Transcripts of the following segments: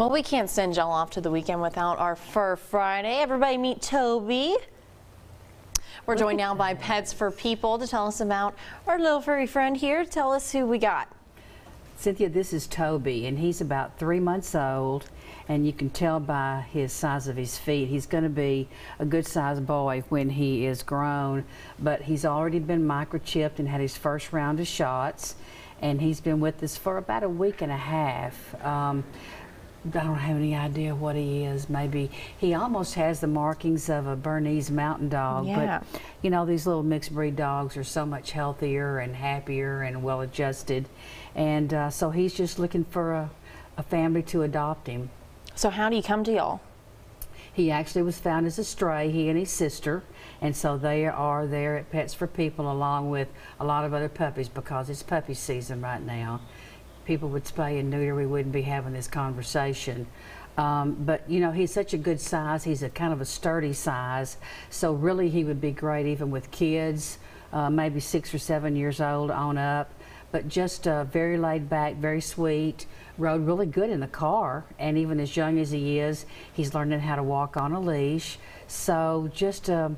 Well, we can't send y'all off to the weekend without our Fur Friday. Everybody meet Toby. We're joined now by Pets Fur People to tell us about our little furry friend here. Tell us who we got. Cynthia, this is Toby, and he's about three months old, and you can tell by his size of his feet. He's going to be a good sized boy when he is grown, but he's already been microchipped and had his first round of shots, and he's been with us for about a week and a half. Um, I don't have any idea what he is. Maybe he almost has the markings of a Bernese mountain dog. Yeah. But you know, these little mixed breed dogs are so much healthier and happier and well adjusted. And uh, so he's just looking for a, a family to adopt him. So how do you come to y'all? He actually was found as a stray, he and his sister, and so they are there at Pets Fur People along with a lot of other puppies because it's puppy season right now. People would spay and neuter, we wouldn't be having this conversation. Um, but you know, he's such a good size. He's a kind of a sturdy size, so really he would be great even with kids, uh, maybe six or seven years old on up. But just uh, very laid back, very sweet. Rode really good in the car, and even as young as he is, he's learning how to walk on a leash. So just a,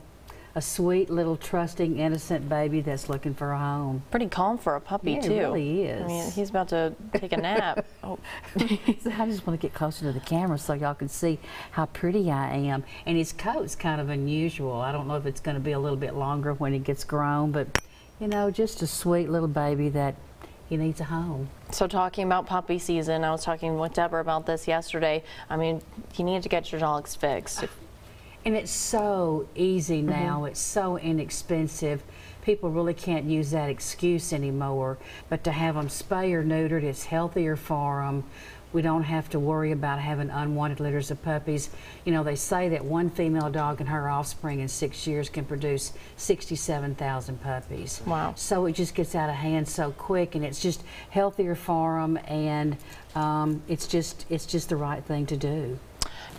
a sweet little trusting, innocent baby that's looking for a home. Pretty calm for a puppy Yeah, he too. really I mean, he's about to take a nap. oh. I just want to get closer to the camera so y'all can see how pretty I am. And his coat's kind of unusual. I don't know if it's going to be a little bit longer when he gets grown, but you know, just a sweet little baby that he needs a home. So talking about puppy season, I was talking with Deborah about this yesterday. I mean, you need to get your dogs fixed. And it's so easy Mm-hmm. now, it's so inexpensive. People really can't use that excuse anymore. But to have them spay or neutered, it's healthier for them. We don't have to worry about having unwanted litters of puppies. You know, they say that one female dog and her offspring in six years can produce 67,000 puppies. Wow. So it just gets out of hand so quick, and it's just healthier for them, and um, it's just it's just the right thing to do.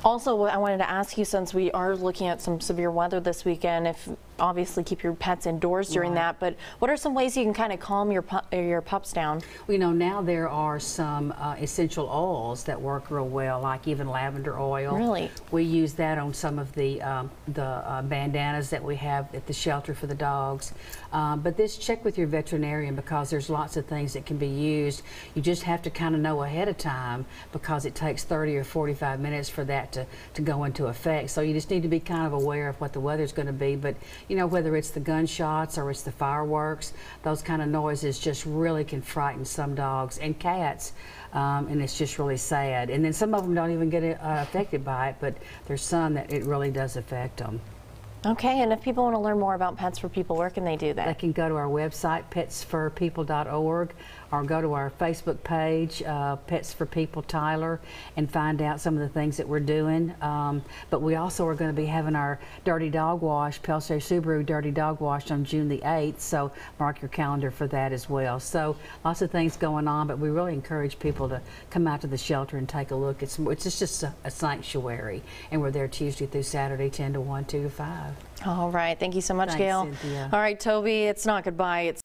Also, I wanted to ask you, since we are looking at some severe weather this weekend, if obviously keep your pets indoors during Right. that, but what are some ways you can kind of calm your pu- uh, your pups down? Well, you know, now there are some uh, essential oils that work real well, like even lavender oil. Really? We use that on some of the um, the uh, bandanas that we have at the shelter for the dogs. Um, but this, check with your veterinarian because there's lots of things that can be used. You just have to kind of know ahead of time because it takes 30 or 45 minutes for that to, to go into effect. So you just need to be kind of aware of what the weather's going to be. But you know, whether it's the gunshots or it's the fireworks, those kind of noises just really can frighten some dogs and cats. Um, and it's just really sad. And then some of them don't even get uh, affected by it, but there's some that it really does affect them. Okay, and if people want to learn more about Pets Fur People, where can they do that? They can go to our website, petsfurpeople.org, or go to our Facebook page, uh, Pets Fur People Tyler, and find out some of the things that we're doing. Um, but we also are going to be having our Dirty Dog Wash, Pelsey Subaru Dirty Dog Wash on June the 8th, so mark your calendar for that as well. So lots of things going on, but we really encourage people to come out to the shelter and take a look. It's, it's just a, a sanctuary, and we're there Tuesday through Saturday, 10 to 1, 2 to 5. All right, thank you so much, Thanks, Gail. Cynthia. All right, Toby, it's not goodbye, it's